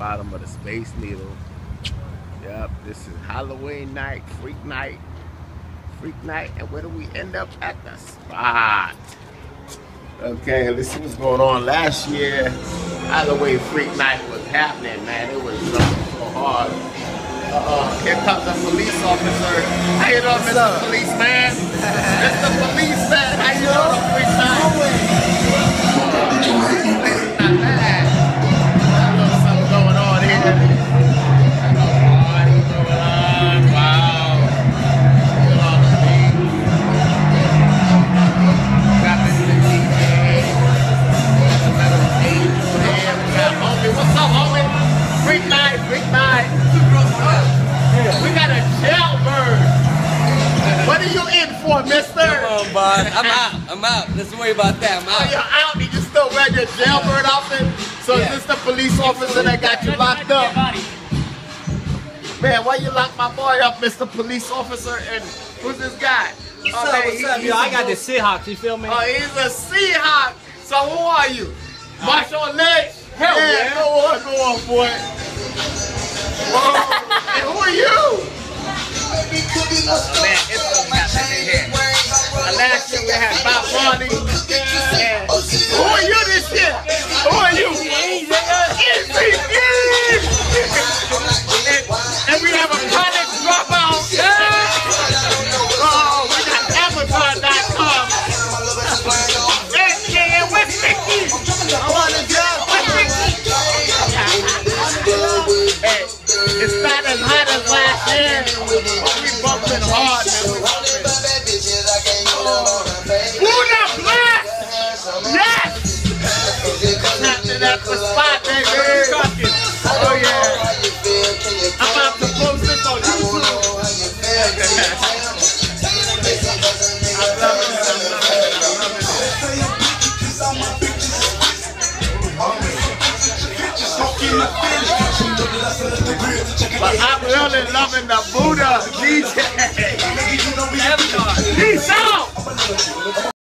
bottom of the Space Needle. Yep, this is Halloween night, freak night, freak night, and where do we end up at the spot? Okay, let's see what's going on. Last year, Halloween freak night was happening, man. It was so, hard. Uh-uh, here comes a police officer. How you doing, Mr. Policeman? Mr. Night. We got a jailbird. What are you in for, mister? Come on, boss. I'm out. I'm out. Let's worry about that. I'm Oh, you're out. out and you still wear your jailbird outfit? So Yeah. is this the police officer that got you locked up? Man, why you lock my boy up, Mr. Police Officer? And who's this guy? What's Oh, up? man, What's he- up, yo? I got go- the Seahawks. You feel me? Oh, he's a Seahawk. So who are you? Marshawn Lynch? Hell yeah. yeah. Go on, go on, boy. Yes! At the spot, baby. Oh, yeah. I'm about to post this on YouTube. But I'm really loving the Buddha DJ.